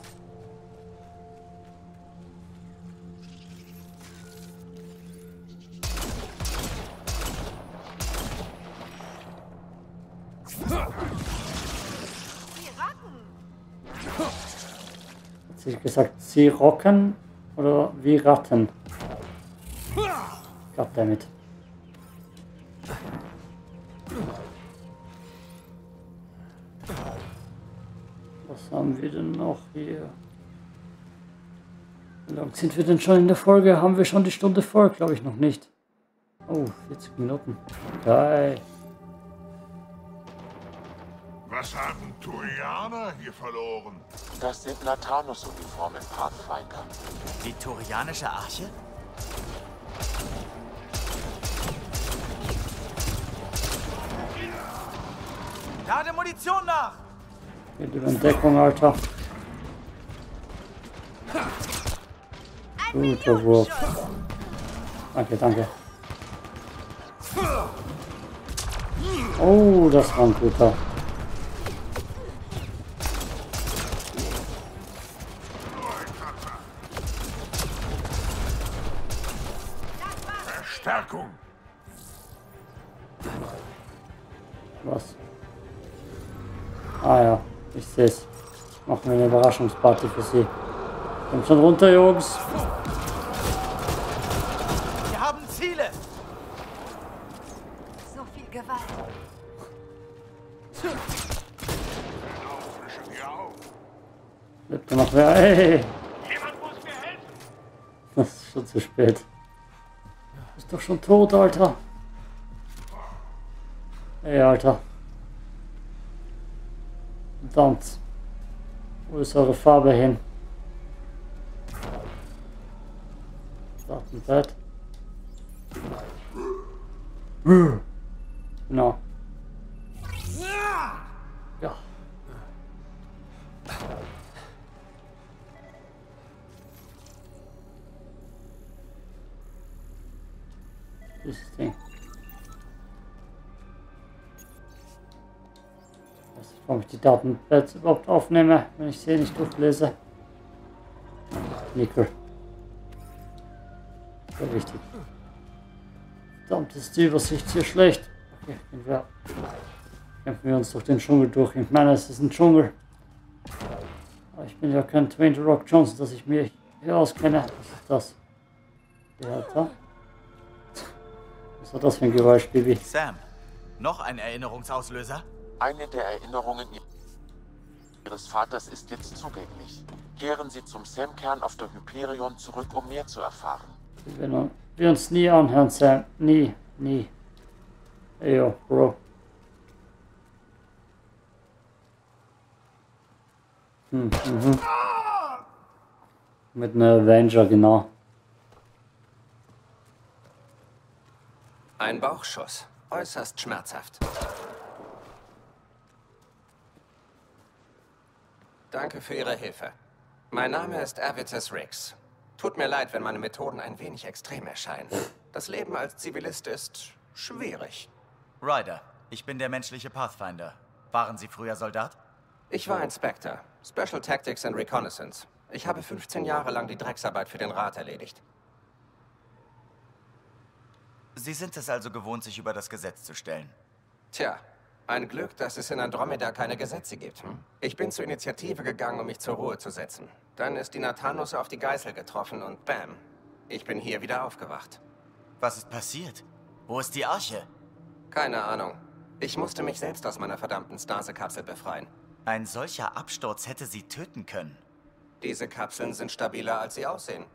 Hat sie gesagt, sie rocken oder wie Ratten? Goddammit. Was haben wir denn noch hier? Wie lang sind wir denn schon in der Folge? Haben wir schon die Stunde voll? Glaube ich noch nicht. Oh, 40 Minuten. Geil. Was haben Turianer hier verloren? Das sind Lathanus-Uniformen, Pathfinder. Die Turianische Arche? Lade Munition nach! Geht über Deckung, Alter. Guter Wurf. Danke, danke. Oh, das war ein guter. Überraschungsparty für sie. Kommt schon runter, Jungs. Wir haben Ziele! So viel Gewalt. Lebt noch wer? Hey. Jemand muss mir helfen! schon zu spät. Ist doch schon tot, Alter. Ey, Alter. Verdammt. Wo Farbe hin? Datenbett. Genau. Ja. Dieses Ding. Warum ich die Datenpads überhaupt aufnehme, wenn ich sie nicht durchlese. Nickel. Sehr wichtig. Verdammt, ist die Übersicht hier schlecht. Okay, gehen wir, kämpfen wir uns durch den Dschungel durch. Ich meine, es ist ein Dschungel. Aber ich bin ja kein Twain The Rock Johnson, dass ich mir hier auskenne. Was ist das? Ja, da. Was war das für ein Geräusch, Baby? Sam, noch ein Erinnerungsauslöser? Eine der Erinnerungen Ihres Vaters ist jetzt zugänglich. Kehren Sie zum Sam-Kern auf der Hyperion zurück, um mehr zu erfahren. Wir, wir uns nie anhören, Sam. Nie, nie. Ey, yo, Bro. Hm, mhm. Mit einer Avenger, genau. Ein Bauchschuss. Äußerst schmerzhaft. Danke für Ihre Hilfe. Mein Name ist Avitus Riggs. Tut mir leid, wenn meine Methoden ein wenig extrem erscheinen. Das Leben als Zivilist ist schwierig. Ryder, ich bin der menschliche Pathfinder. Waren Sie früher Soldat? Ich war Inspector. Special Tactics and Reconnaissance. Ich habe 15 Jahre lang die Drecksarbeit für den Rat erledigt. Sie sind es also gewohnt, sich über das Gesetz zu stellen. Tja, ein Glück, dass es in Andromeda keine Gesetze gibt. Hm? Ich bin zur Initiative gegangen, um mich zur Ruhe zu setzen. Dann ist die Nathanus auf die Geißel getroffen und bam, ich bin hier wieder aufgewacht. Was ist passiert? Wo ist die Arche? Keine Ahnung. Ich musste mich selbst aus meiner verdammten Stase-Kapsel befreien. Ein solcher Absturz hätte sie töten können. Diese Kapseln sind stabiler, als sie aussehen.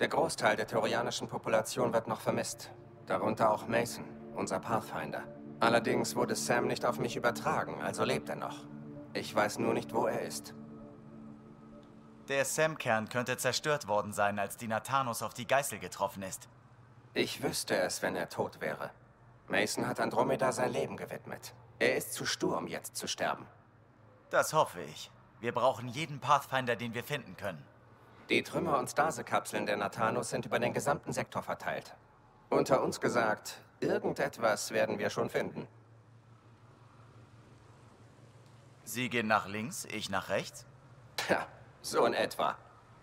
Der Großteil der torianischen Population wird noch vermisst. Darunter auch Mason, unser Pathfinder. Allerdings wurde Sam nicht auf mich übertragen, also lebt er noch. Ich weiß nur nicht, wo er ist. Der Sam-Kern könnte zerstört worden sein, als die Nathanos auf die Geißel getroffen ist. Ich wüsste es, wenn er tot wäre. Mason hat Andromeda sein Leben gewidmet. Er ist zu stur, um jetzt zu sterben. Das hoffe ich. Wir brauchen jeden Pathfinder, den wir finden können. Die Trümmer- und Stase-Kapseln der Nathanos sind über den gesamten Sektor verteilt. Unter uns gesagt, irgendetwas werden wir schon finden. Sie gehen nach links, ich nach rechts? Tja, so in etwa.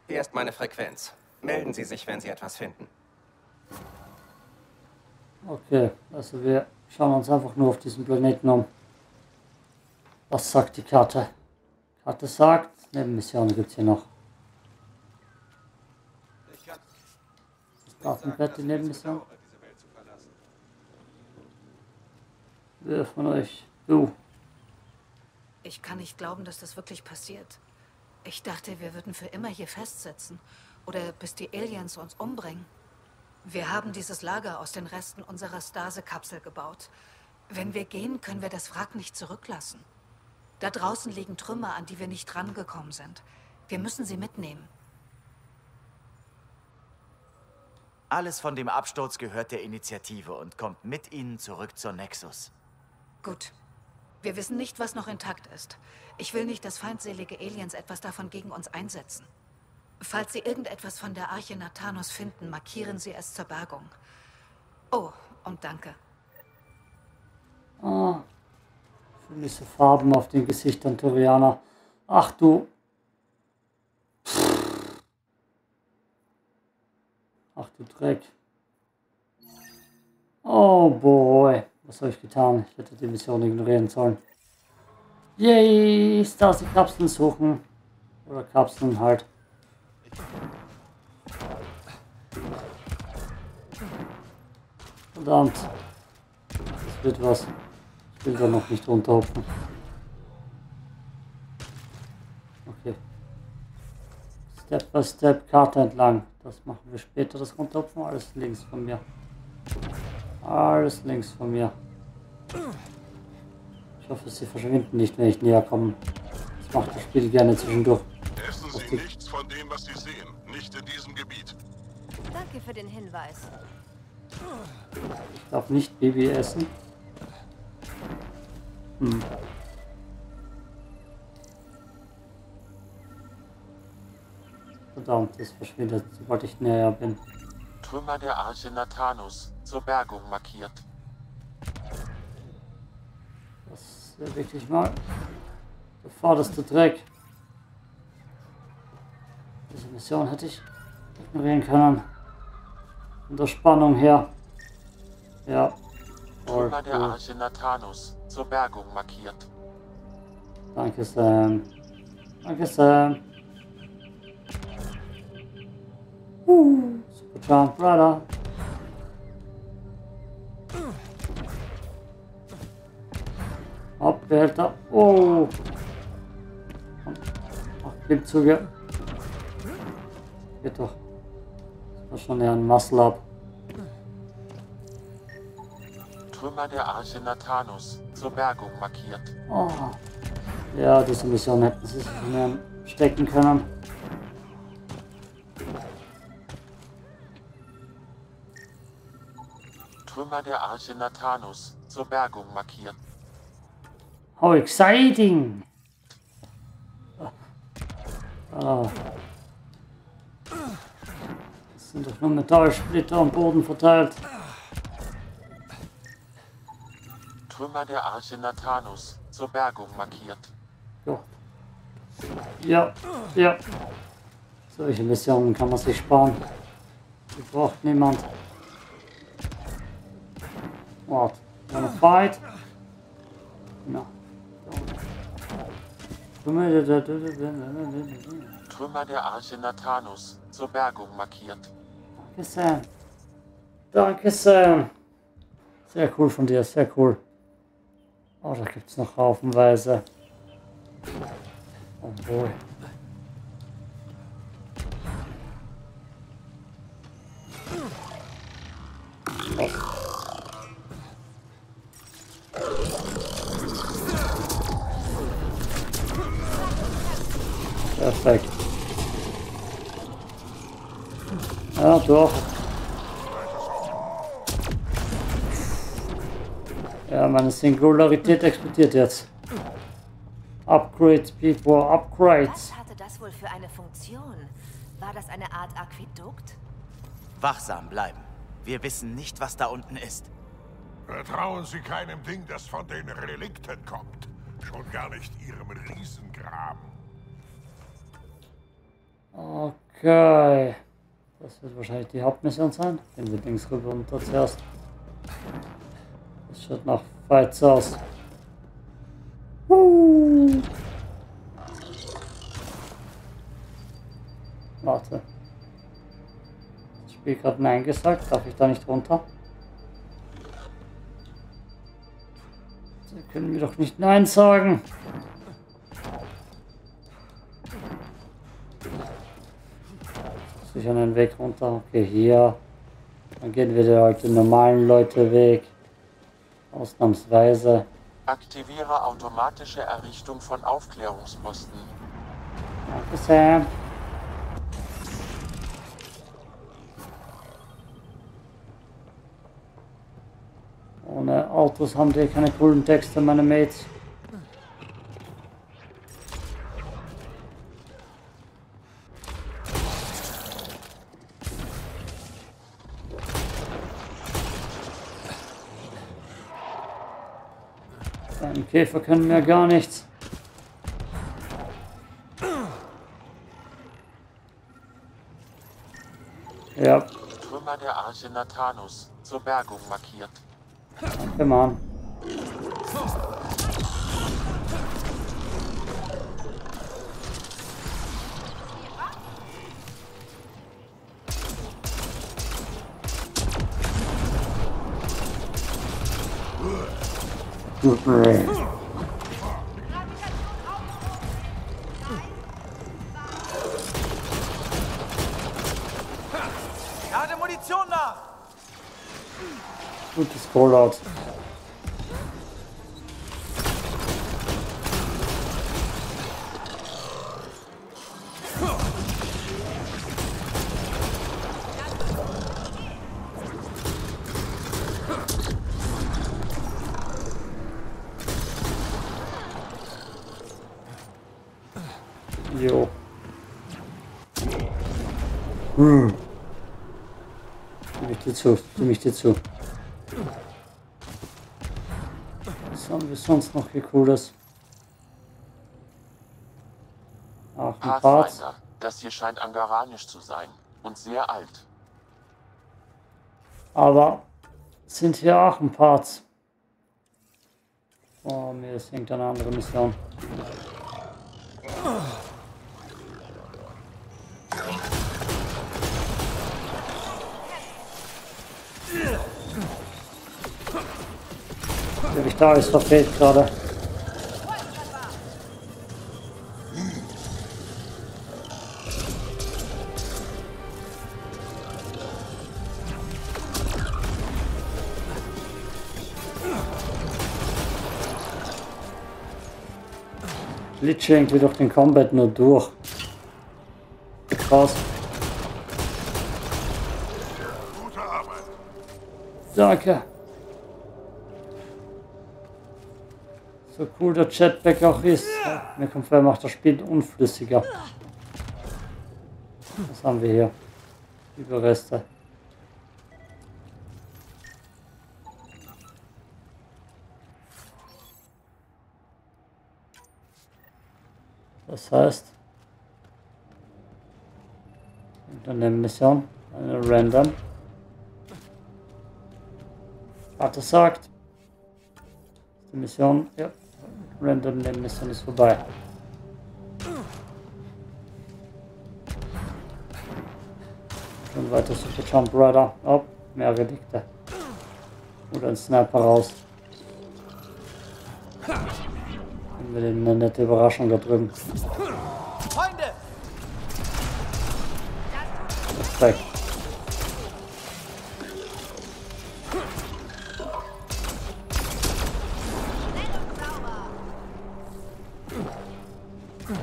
Hier ist meine Frequenz. Melden Sie sich, wenn Sie etwas finden. Okay, also wir schauen uns einfach nur auf diesen Planeten um. Was sagt die Karte? Karte sagt, Nebenmissionen gibt es hier noch. Das Datenbett, die Nebenmission. Wer von euch? Du. Ich kann nicht glauben, dass das wirklich passiert. Ich dachte, wir würden für immer hier festsitzen. Oder bis die Aliens uns umbringen. Wir haben dieses Lager aus den Resten unserer Stase-Kapsel gebaut. Wenn wir gehen, können wir das Wrack nicht zurücklassen. Da draußen liegen Trümmer, an die wir nicht rangekommen sind. Wir müssen sie mitnehmen. Alles von dem Absturz gehört der Initiative und kommt mit ihnen zurück zur Nexus. Gut. Wir wissen nicht, was noch intakt ist. Ich will nicht, dass feindselige Aliens etwas davon gegen uns einsetzen. Falls Sie irgendetwas von der Arche Nathanos finden, markieren Sie es zur Bergung. Oh, und danke. Ah, vermisse Farben auf den Gesichtern Torianer. Ach du. Ach du Dreck. Oh boy. Was habe ich getan? Ich hätte die Mission ignorieren sollen. Yay, Stasi-Kapseln suchen. Oder Kapseln halt. Verdammt. Das wird was. Ich will da noch nicht runterhopfen. Okay. Step by Step Karte entlang. Das machen wir später, das runterhupfen. Alles links von mir. Alles links von mir. Ich hoffe, sie verschwinden nicht, wenn ich näher komme. Das macht das Spiel gerne zwischendurch. Essen Sie nichts von dem, was Sie sehen. Nicht in diesem Gebiet. Danke für den Hinweis. Ich darf nicht Baby essen. Hm. Verdammt, das verschwindet, sobald ich näher bin. Trümmer der Arche Nathanus zur Bergung markiert. Das ist wirklich mal der vorderste Dreck. Diese Mission hätte ich ignorieren können. Von der Spannung her. Ja. Voll Trümmer der. Arche Nathanus zur Bergung markiert. Danke, Sam. Danke, Sam. Uh, Jump, Brother. Hopp, Behälter. Oh. Ach, Klimmzüge. Geht doch. Das war schon eher ein Muscle-Up. Trümmer der Arche Nathanus zur Bergung markiert. Oh. Ja, diese Mission hätten sie sich mehr stecken können. Trümmer der Arche Nathanus zur Bergung markiert. How exciting! Ah. Das sind doch nur Metallsplitter am Boden verteilt. Trümmer der Arche Nathanus zur Bergung markiert. Ja. Ja, ja. Solche Missionen kann man sich sparen. Die braucht niemand. What? Wanna fight? No. Trümmer der Arche Nathanus zur Bergung markiert. Danke, Sam. Danke, Sam. Sehr cool von dir, sehr cool. Oh, da gibt es noch haufenweise. Oh doch. Ja, meine Singularität explodiert jetzt. Upgrades, people, upgrades. Was hatte das wohl für eine Funktion? War das eine Art Aquädukt? Wachsam bleiben. Wir wissen nicht, was da unten ist. Vertrauen Sie keinem Ding, das von den Relikten kommt. Schon gar nicht Ihrem Riesengraben. Okay. Das wird wahrscheinlich die Hauptmission sein. Gehen wir links rüber und zuerst. Das schaut nach Fights aus. Warte. Das Spiel gerade Nein gesagt. Darf ich da nicht runter? Sie können mir doch nicht Nein sagen. Sicher einen Weg runter. Okay, hier. Dann gehen wir halt den normalen Leute Weg. Ausnahmsweise. Aktiviere automatische Errichtung von Aufklärungsposten. Danke, Sam. Ohne Autos haben die keine coolen Texte, meine Mates. Käfer können mir gar nichts. Ja. Trümmer der Arche Nathanus zur Bergung markiert. Danke, Mann. Super. Callout. Jo. Hm. Ich dir zu, stimme ich dir zu. Sonst noch hier Cooles? Ach, ein. Pathfinder, das hier scheint angaranisch zu sein und sehr alt. Aber sind hier auch ein Parts. Oh, mir ist irgendeine andere Mission. Mich da ist verfehlt gerade. Glitsche irgendwie durch den Combat nur durch. Krass. Gute Arbeit. Danke. So cool der Jetpack auch ist. Mir kommt vor, macht das Spiel unflüssiger. Was haben wir hier? Überreste. Das heißt, eine Mission, eine Random. Es sagt. Die Mission, ja, Random die Mission ist vorbei. Schon weiter Super Jump Rider. Oh, mehr Relikte. Oder ein Sniper raus. Haben wir denn eine nette Überraschung da drüben. Das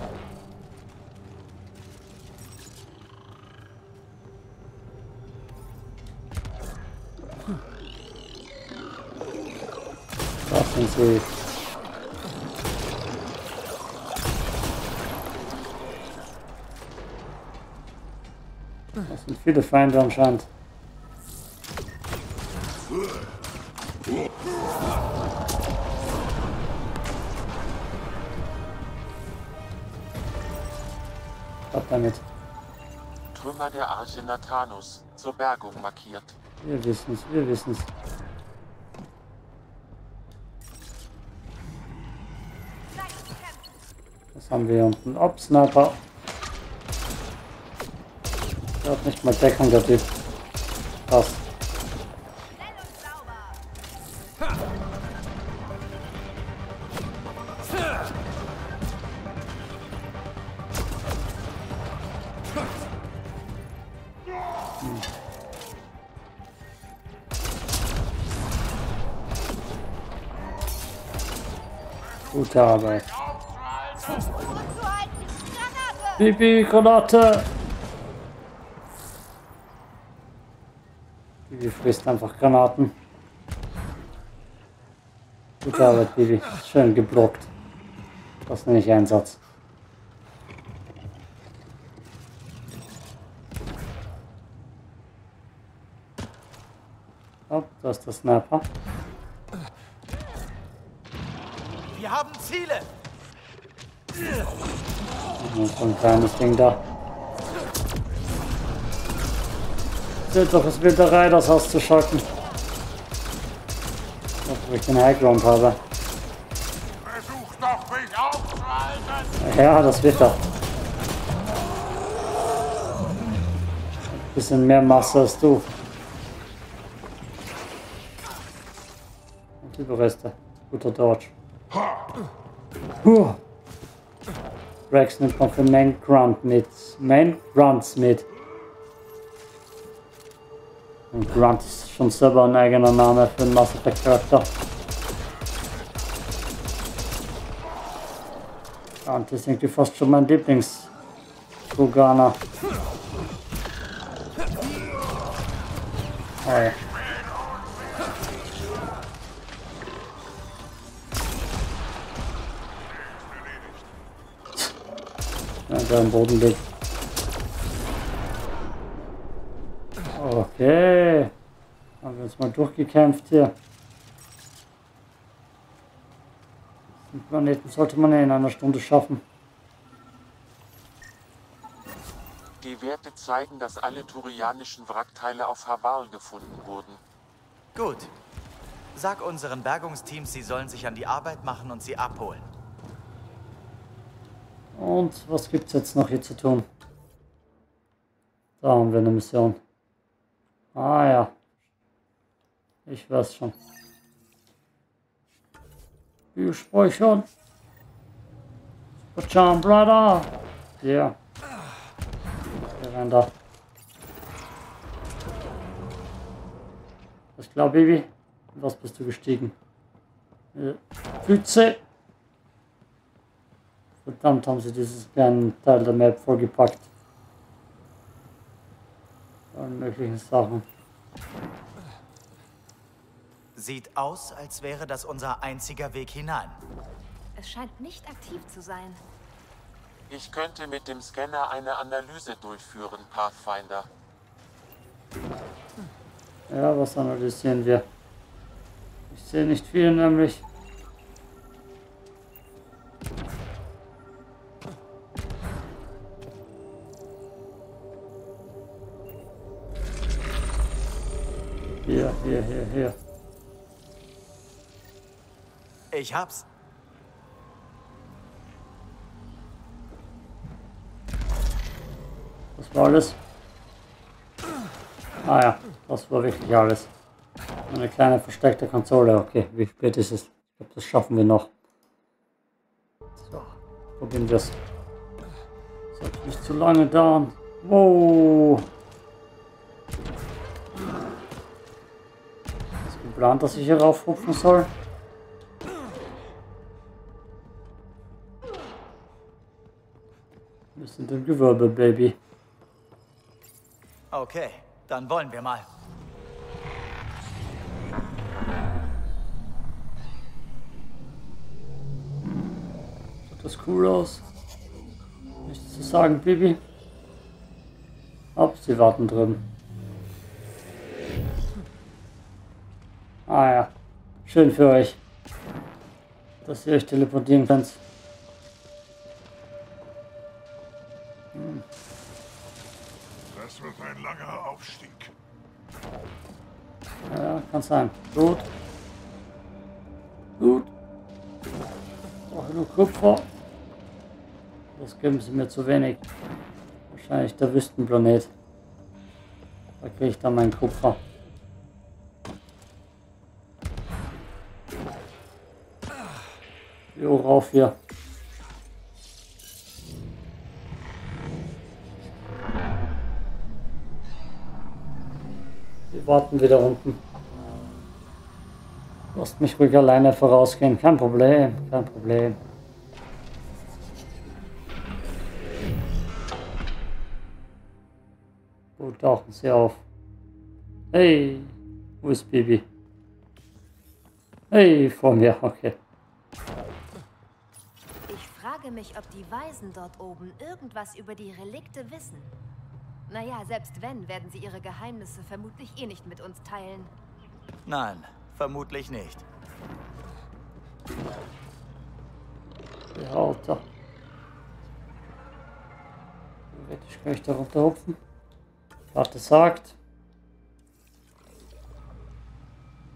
sind viele Feinde anscheinend. Nathanus, zur Bergung markiert. Wir wissen's, wir wissen's. Was haben wir hier unten? Ob Sniper. Der hat nicht mal Deckung, der Typ. Gute Arbeit. Bibi, Granate! Bibi frisst einfach Granaten. Gute Arbeit, Bibi. Schön geblockt. Das nenne ich Einsatz. Oh, da ist der Sniper. Wir haben Ziele! So ein kleines Ding da. Seht doch, es wird der zu schocken. Obwohl ich den Highground habe. Versuch doch, mich aufzuhalten! Ja, das wird er. Ein bisschen mehr Masse als du. Und Überreste. Guter Dodge. Huh. Rex nimmt noch für Main Grunt mit. Main Grunts mit. Und Grunt ist schon selber ein eigener Name für einen Mass Effect Charakter. Grunt ist irgendwie fast schon mein Lieblings Kroganer. Oh ja. Der am Boden liegt. Okay. Haben wir uns mal durchgekämpft hier. Den Planeten sollte man ja in einer Stunde schaffen. Die Werte zeigen, dass alle turianischen Wrackteile auf Haval gefunden wurden. Gut. Sag unseren Bergungsteams, sie sollen sich an die Arbeit machen und sie abholen. Und was gibt's jetzt noch hier zu tun? Da haben wir eine Mission. Ah ja. Ich weiß schon. Wir speichern. Pacham, Brother. Ja. Yeah. Wir rennen da. Was klar, Baby? Was bist du gestiegen? Äh, Verdammt haben sie dieses kleinen Teil der Map vollgepackt. An möglichen Sachen. Sieht aus, als wäre das unser einziger Weg hinein. Es scheint nicht aktiv zu sein. Ich könnte mit dem Scanner eine Analyse durchführen, Pathfinder. Ja, was analysieren wir? Ich sehe nicht viel, nämlich. Ich hab's. Das war alles. Ah ja, das war wirklich alles. Eine kleine versteckte Konsole. Okay, wie spät ist es? Ich glaube, das schaffen wir noch. So, probieren wir es. Sollte nicht zu lange dauern. Wow. Ist geplant, dass ich hier raufrupfen soll? Sind im Gewölbe, Baby. Okay, dann wollen wir mal. Sieht das cool aus? Nichts zu sagen, Baby. Ob sie warten drin. Ah ja, schön für euch, dass ihr euch teleportieren könnt. Kann sein. Gut. Gut. Brauche nur Kupfer. Das geben sie mir zu wenig. Wahrscheinlich der Wüstenplanet. Da kriege ich dann mein Kupfer. Jo, rauf hier. Wir warten wieder unten. Lasst mich ruhig alleine vorausgehen. Kein Problem, kein Problem. Wo tauchen sie auf? Hey, wo ist Bibi? Hey, vor mir, okay. Ich frage mich, ob die Weisen dort oben irgendwas über die Relikte wissen. Naja, selbst wenn, werden sie ihre Geheimnisse vermutlich eh nicht mit uns teilen. Nein, vermutlich nicht. Ja, Alter. Theoretisch kann ich da runterhupfen. Warte sagt.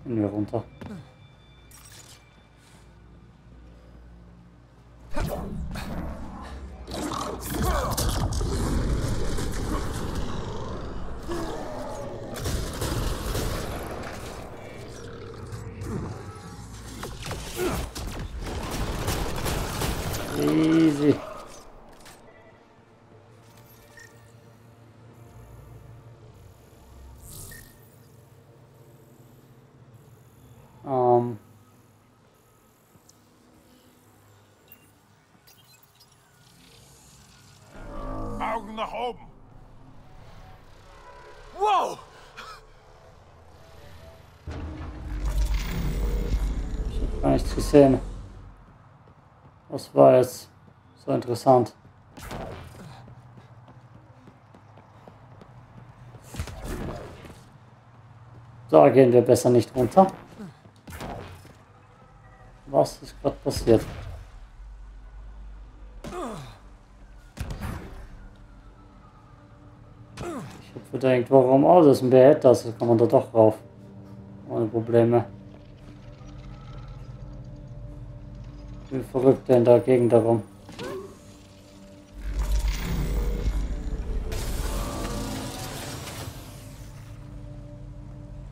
Gehen wir runter. Easy. 10. Was war jetzt so interessant? Da gehen wir besser nicht runter. Was ist gerade passiert? Ich hab gedacht, warum? Oh, das ist ein Behälter, das kann man da doch rauf. Ohne Probleme. Wie verrückt denn da Gegend darum?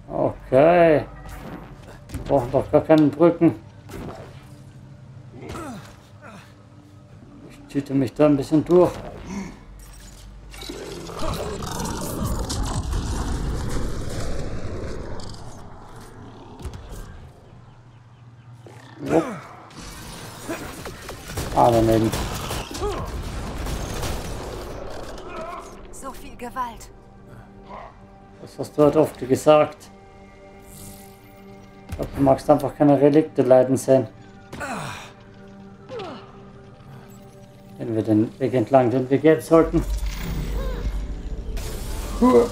Okay. Wir brauchen doch gar keine Brücken. Ich tüte mich da ein bisschen durch. Daneben. So viel Gewalt. Das hast du halt oft gesagt. Ich glaube, du magst einfach keine Relikte leiden sehen. Wenn wir den Weg entlang, den wir gehen sollten. Huh.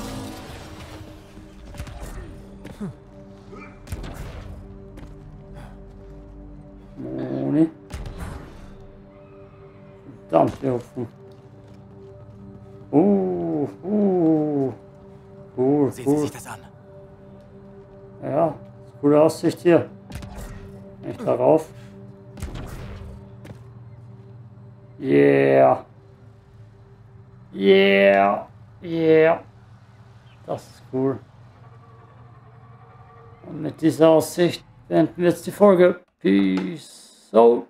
Hupfen. Uh, uh. Cool, Sehen Sie cool. sich das an. Ja, coole Aussicht hier. Nicht darauf. Yeah. Yeah. Yeah. Das ist cool. Und mit dieser Aussicht beenden wir jetzt die Folge. Peace out.